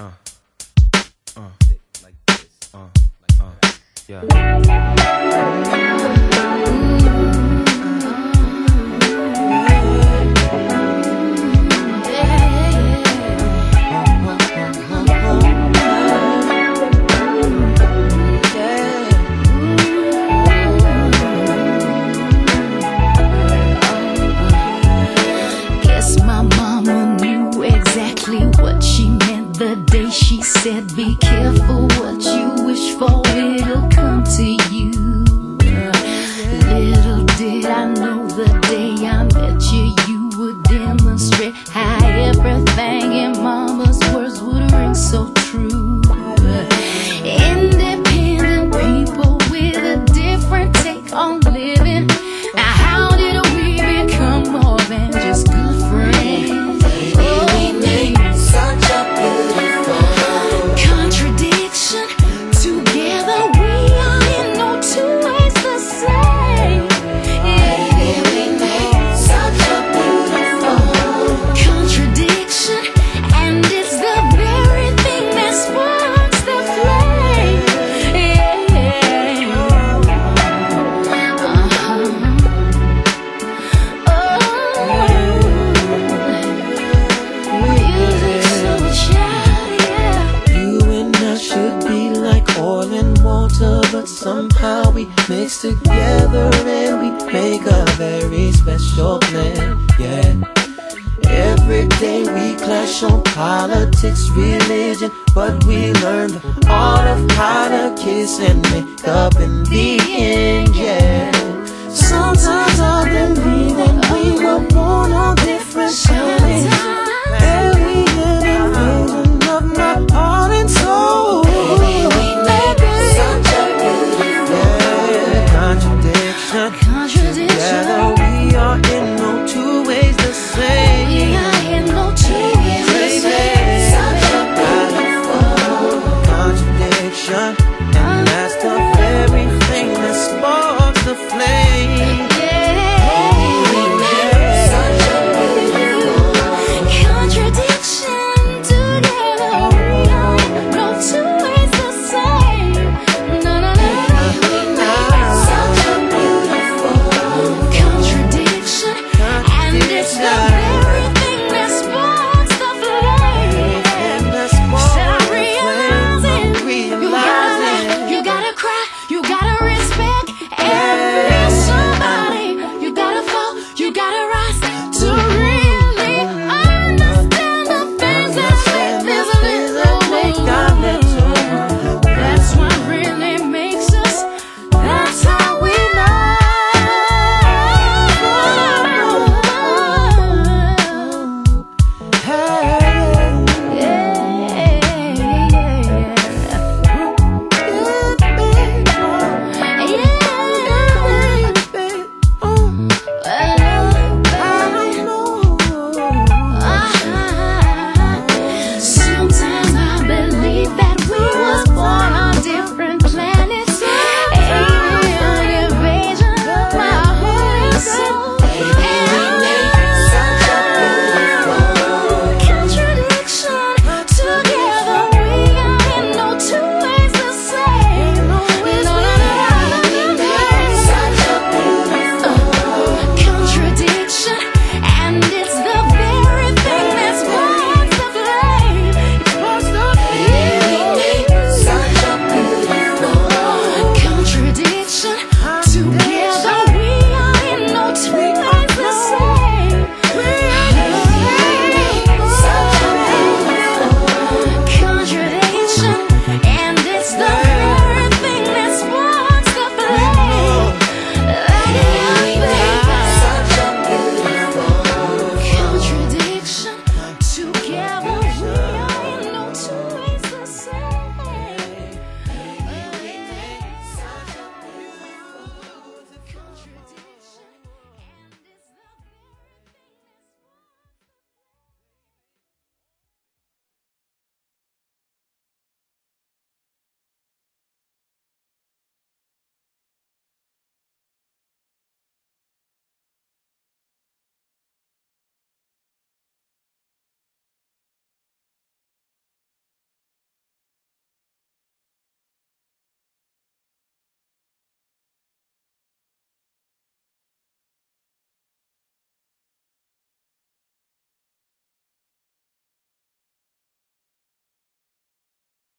Uh. Uh. Like this. Uh. Like uh. Yeah. Guess my mama knew exactly what she meant the day she said, Be careful what you wish for, it'll come to you. Little did I know the day somehow we mix together and we make a very special blend. Yeah. Every day we clash on politics, religion, but we learn the art of how to kiss and make up in the end. Yeah.